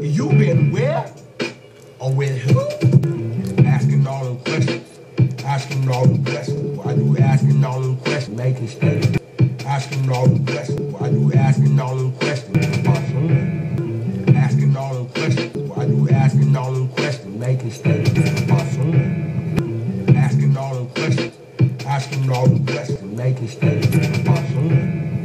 You been where? Or with who? Asking all them questions. Asking all them questions. Why you asking all them questions? Making statements. Asking all them questions. Why you asking all them questions? Asking Asking all them questions. Why you asking all them questions? Making statements. Asking all them questions. Asking all them questions. Making statements.